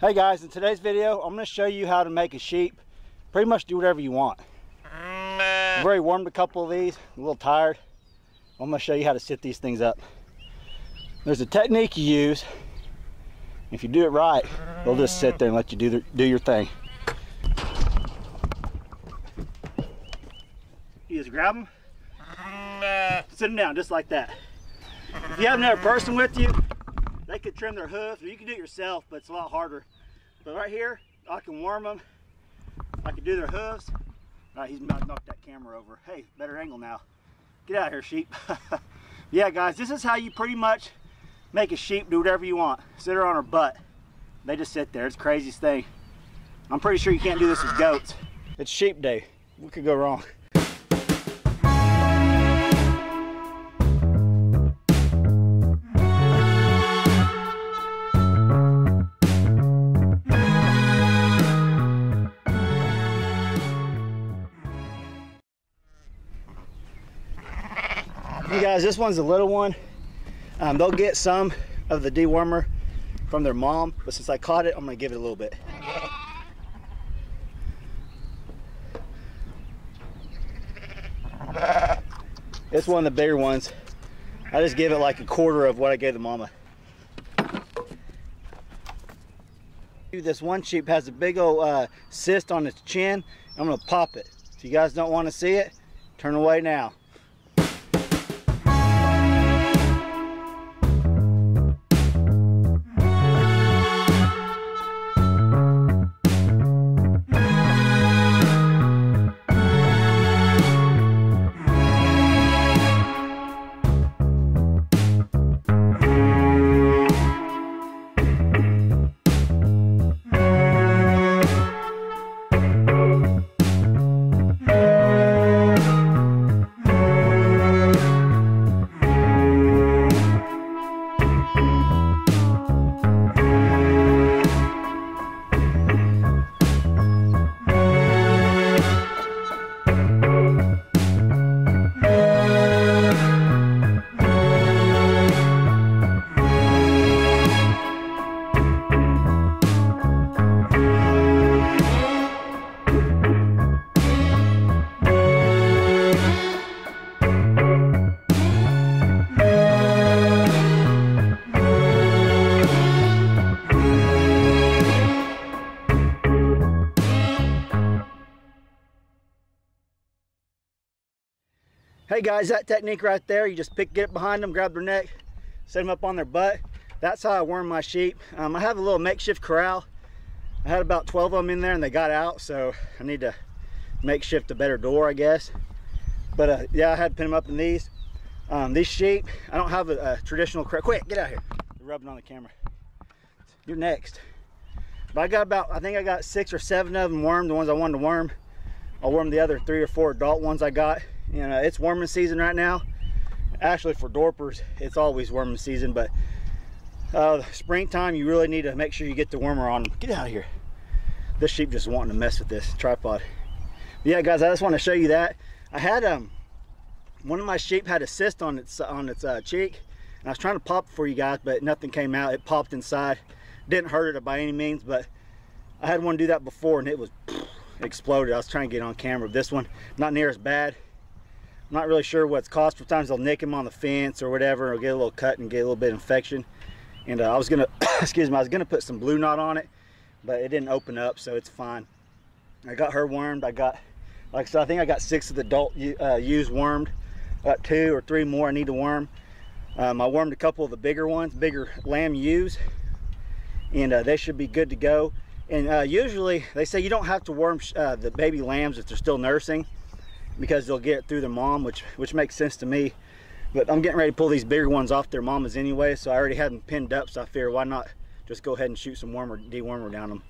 Hey guys, in today's video, I'm gonna show you how to make a sheep. Pretty much do whatever you want. I've already warmed a couple of these, I'm a little tired. I'm gonna show you how to sit these things up. There's a technique you use. If you do it right, they'll just sit there and let you do, the, do your thing. You just grab them, sit them down just like that. If you have another person with you, they could trim their hooves, or you can do it yourself, but it's a lot harder. But right here, I can warm them. I can do their hooves. All right, he's about to knock that camera over. Hey, better angle now. Get out of here, sheep. yeah, guys, this is how you pretty much make a sheep do whatever you want. Sit her on her butt. They just sit there. It's the craziest thing. I'm pretty sure you can't do this with goats. It's sheep day. What could go wrong? You guys, this one's a little one. Um, they'll get some of the dewormer from their mom, but since I caught it, I'm gonna give it a little bit. It's one of the bigger ones. I just give it like a quarter of what I gave the mama. This one sheep has a big old uh, cyst on its chin. I'm gonna pop it. If you guys don't wanna see it, turn away now. Hey guys, that technique right there, you just pick, get behind them, grab their neck, set them up on their butt. That's how I worm my sheep. Um, I have a little makeshift corral. I had about 12 of them in there and they got out, so I need to makeshift a better door, I guess. But uh, yeah, I had to pin them up in these. Um, these sheep, I don't have a, a traditional, quick, get out here. You're rubbing on the camera. You're next. But I got about, I think I got six or seven of them wormed, the ones I wanted to worm. I'll worm the other three or four adult ones I got you know it's warming season right now. Actually for dorpers it's always warming season but uh, springtime you really need to make sure you get the wormer on. Them get out of here. This sheep just wanting to mess with this tripod. But yeah guys i just want to show you that. I had um one of my sheep had a cyst on its on its uh, cheek and i was trying to pop for you guys but nothing came out. It popped inside. Didn't hurt it by any means but i had one do that before and it was exploded. I was trying to get on camera. This one not near as bad I'm not really sure what's cost. Sometimes they'll nick them on the fence or whatever, or get a little cut and get a little bit of infection. And uh, I was gonna, excuse me, I was gonna put some Blu-Kote on it, but it didn't open up, so it's fine. I got her wormed. I got, like I said, I think I got six of the adult uh, ewes wormed. I got two or three more I need to worm. Um, I wormed a couple of the bigger ones, bigger lamb ewes, and uh, they should be good to go. And uh, usually they say you don't have to worm uh, the baby lambs if they're still nursing because they'll get it through their mom, which which makes sense to me. But I'm getting ready to pull these bigger ones off their mamas anyway, so I already had them pinned up, so I figure why not just go ahead and shoot some wormer, dewormer down them.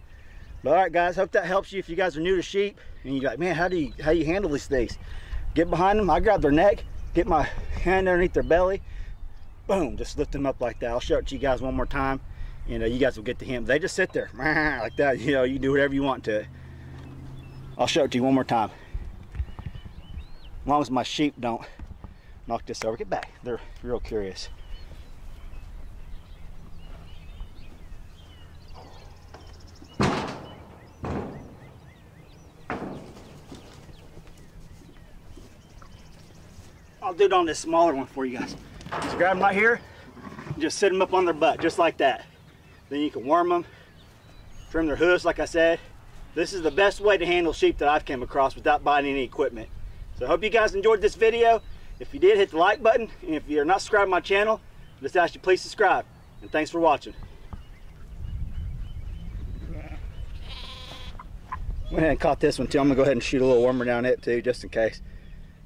But all right, guys, hope that helps you. If you guys are new to sheep and you're like, man, how do you how do you handle these things? Get behind them. I grab their neck, get my hand underneath their belly, boom, just lift them up like that. I'll show it to you guys one more time, and uh, you guys will get to him. They just sit there like that. You know, you do whatever you want to. I'll show it to you one more time. As long as my sheep don't knock this over. Get back. They're real curious. I'll do it on this smaller one for you guys. Just grab them right here, just sit them up on their butt, just like that. Then you can worm them, trim their hooves, like I said. This is the best way to handle sheep that I've came across without buying any equipment. So I hope you guys enjoyed this video. If you did, hit the like button. And if you're not subscribed to my channel, I just ask you please subscribe. And thanks for watching. Went ahead and caught this one too. I'm gonna go ahead and shoot a little wormer down it too, just in case.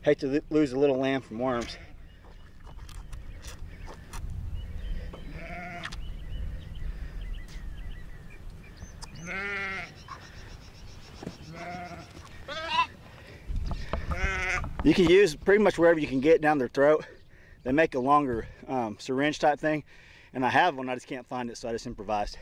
Hate to lose a little lamb from worms. You can use pretty much wherever you can get down their throat. They make a longer um, syringe type thing. And I have one, I just can't find it, so I just improvised.